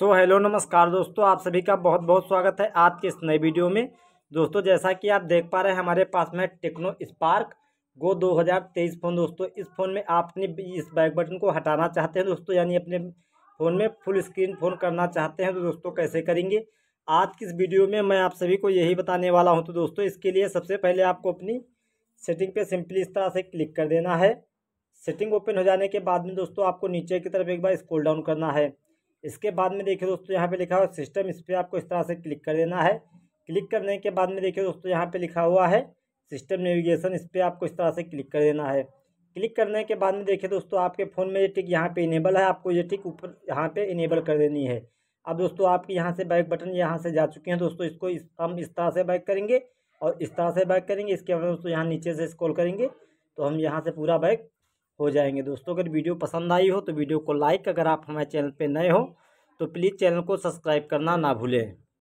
So hello, नमस्कार दोस्तों, आप सभी का बहुत बहुत स्वागत है आज के इस नए वीडियो में। दोस्तों, जैसा कि आप देख पा रहे हैं, हमारे पास में टेक्नो स्पार्क गो 2023 फ़ोन। दोस्तों, इस फ़ोन में आप अपने इस बैक बटन को हटाना चाहते हैं दोस्तों, यानी अपने फ़ोन में फुल स्क्रीन फ़ोन करना चाहते हैं तो दोस्तों, कैसे करेंगे? आज की इस वीडियो में मैं आप सभी को यही बताने वाला हूँ तो दोस्तों, इसके लिए सबसे पहले आपको अपनी सेटिंग पर सिंपली इस तरह से क्लिक कर देना है। सेटिंग ओपन हो जाने के बाद में दोस्तों, आपको नीचे की तरफ़ एक बार स्क्रॉल डाउन करना है। इसके बाद में देखिए दोस्तों, यहाँ पे लिखा हुआ सिस्टम इस पर आपको इस तरह से क्लिक कर देना है। क्लिक करने के बाद में देखिए दोस्तों, यहाँ पे लिखा हुआ है सिस्टम नेविगेशन इस पर आपको इस तरह से क्लिक कर देना है। क्लिक करने के बाद में देखिए दोस्तों, आपके फ़ोन में ये टिक यहाँ पे इनेबल है, आपको ये टिक ऊपर यहाँ पे इनेबल कर देनी है। अब दोस्तों, आपके यहाँ से बैक बटन यहाँ से जा चुके हैं दोस्तों, इसको इस, हम इस तरह से बैक करेंगे और इस तरह से बैक करेंगे, इसके बाद दोस्तों, यहाँ नीचे से स्क्रॉल करेंगे तो हम यहाँ से पूरा बैक हो जाएँगे। दोस्तों, अगर वीडियो पसंद आई हो तो वीडियो को लाइक, अगर आप हमारे चैनल पर नए हो तो प्लीज़ चैनल को सब्सक्राइब करना ना भूलें।